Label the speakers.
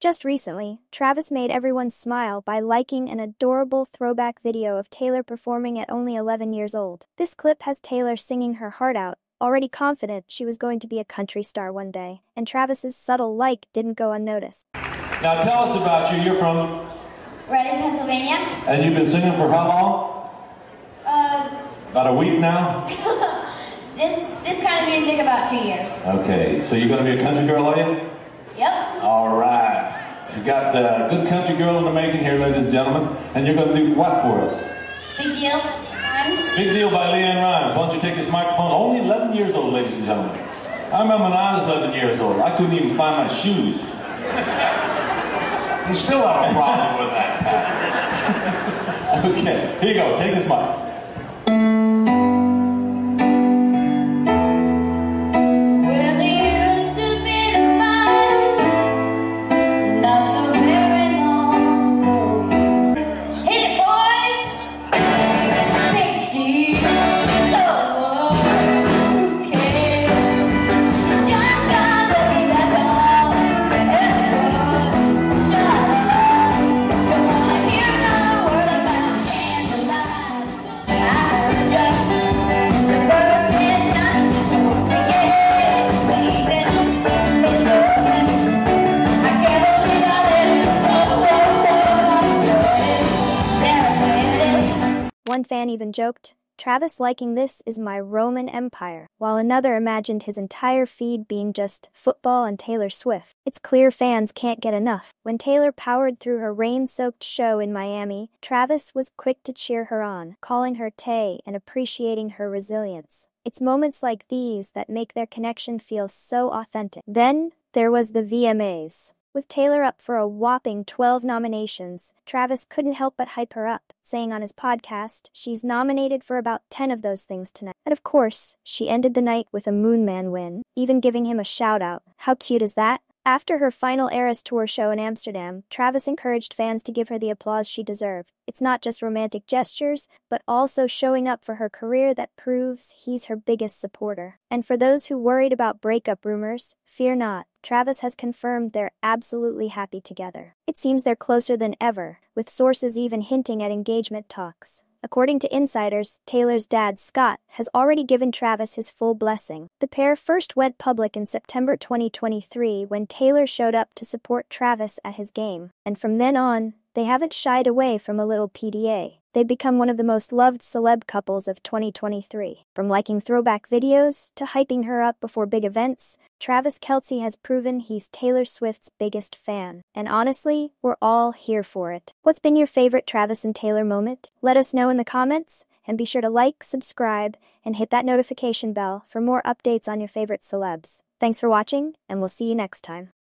Speaker 1: Just recently, Travis made everyone smile by liking an adorable throwback video of Taylor performing at only 11 years old. This clip has Taylor singing her heart out, already confident she was going to be a country star one day, and Travis's subtle like didn't go unnoticed.
Speaker 2: Now tell us about you. You're from,
Speaker 3: Reading, Pennsylvania.
Speaker 2: and you've been singing for how long?
Speaker 3: Uh,
Speaker 2: About a week now?
Speaker 3: this this kind of music about two years.
Speaker 2: Okay, so you're going to be a country girl, are you?
Speaker 3: Yep.
Speaker 2: All right. You got a good country girl in the making here, ladies and gentlemen, and you're going to do what for us?
Speaker 3: Big deal. Rimes.
Speaker 2: Big Deal by LeAnn Rimes. Why don't you take this microphone? Only 11 years old, ladies and gentlemen. I remember when I was 11 years old, I couldn't even find my shoes.
Speaker 4: You still have a problem with that.
Speaker 2: Okay, here you go. Take this mic.
Speaker 1: One fan even joked, Travis liking this is my Roman Empire, while another imagined his entire feed being just football and Taylor Swift. It's clear fans can't get enough. When Taylor powered through her rain soaked show in Miami, Travis was quick to cheer her on, calling her Tay and appreciating her resilience. It's moments like these that make their connection feel so authentic. Then there was the VMAs. With Taylor up for a whopping 12 nominations, Travis couldn't help but hype her up, saying on his podcast she's nominated for about 10 of those things tonight. And of course, she ended the night with a Moon Man win, even giving him a shout out. How cute is that? After her final Eras Tour show in Amsterdam, Travis encouraged fans to give her the applause she deserved. It's not just romantic gestures, but also showing up for her career that proves he's her biggest supporter. And for those who worried about breakup rumors, fear not. Travis has confirmed they're absolutely happy together. It seems they're closer than ever, with sources even hinting at engagement talks. According to insiders, Taylor's dad, Scott, has already given Travis his full blessing. The pair first went public in September 2023 when Taylor showed up to support Travis at his game, and from then on, they haven't shied away from a little PDA. They've become one of the most loved celeb couples of 2023. From liking throwback videos to hyping her up before big events, Travis Kelce has proven he's Taylor Swift's biggest fan. And honestly, we're all here for it. What's been your favorite Travis and Taylor moment? Let us know in the comments, and be sure to like, subscribe, and hit that notification bell for more updates on your favorite celebs. Thanks for watching, and we'll see you next time.